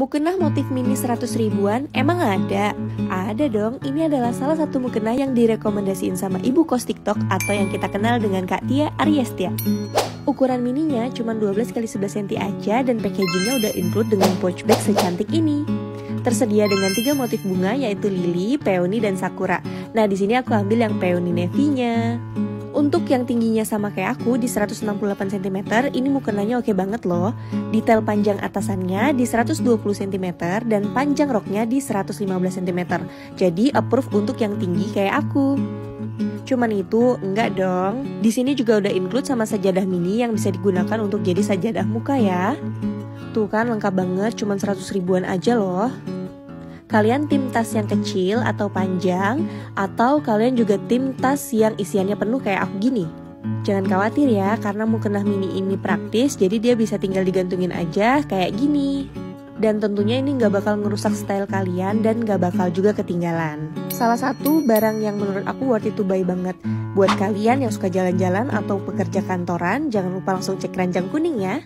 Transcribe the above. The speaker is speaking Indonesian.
Mukena motif mini 100 ribuan emang ada? Ada dong, ini adalah salah satu mukena yang direkomendasiin sama ibu kos TikTok atau yang kita kenal dengan Kak Tia Ariestia. Ukuran mininya cuma 12 x 11 cm aja dan packagingnya udah include dengan pouch bag secantik ini. Tersedia dengan tiga motif bunga yaitu lili, peony, dan sakura. Nah di sini aku ambil yang peony navy-nya. Untuk yang tingginya sama kayak aku di 168 cm, ini mukenanya oke banget loh. Detail panjang atasannya di 120 cm dan panjang roknya di 115 cm. Jadi approve untuk yang tinggi kayak aku. Cuman itu enggak dong. Di sini juga udah include sama sajadah mini yang bisa digunakan untuk jadi sajadah muka ya. Tuh kan lengkap banget, cuman 100 ribuan aja loh. Kalian tim tas yang kecil atau panjang, atau kalian juga tim tas yang isiannya penuh kayak aku gini? Jangan khawatir ya, karena mukena mini ini praktis, jadi dia bisa tinggal digantungin aja kayak gini. Dan tentunya ini nggak bakal ngerusak style kalian dan nggak bakal juga ketinggalan. Salah satu barang yang menurut aku worth it to buy banget. Buat kalian yang suka jalan-jalan atau pekerja kantoran, jangan lupa langsung cek ranjang kuning ya.